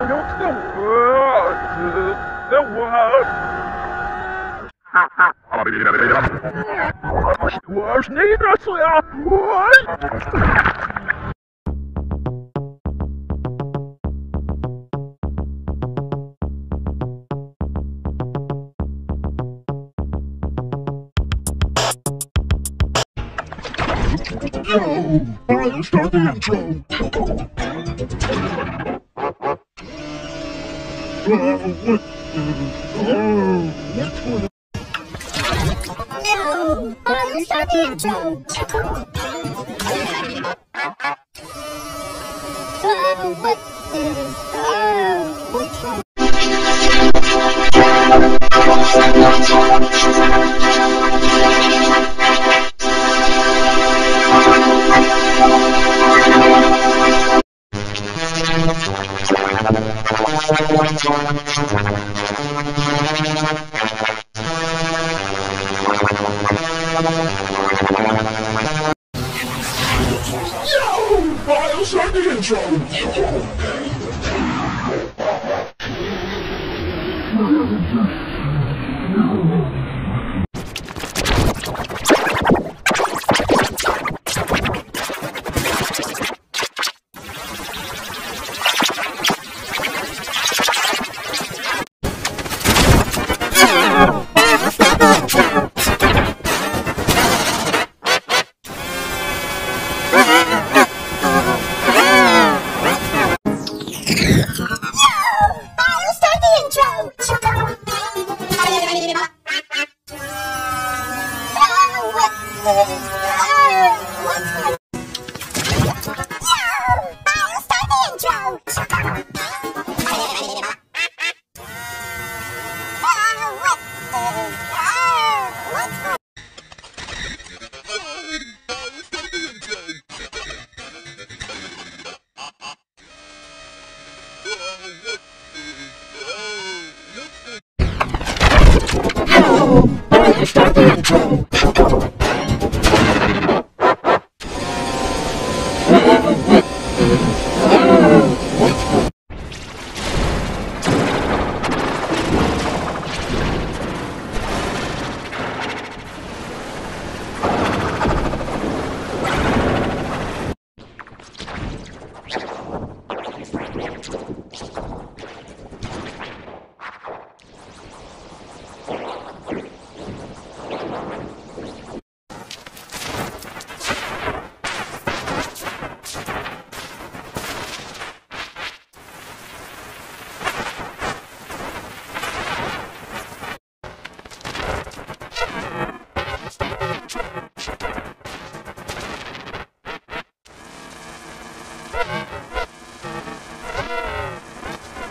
Yo, start the intro. Oh, what? Oh, what's going No, I'll start the intro. Oh, what? I'll start the intro. I'll start the intro. Oh, what?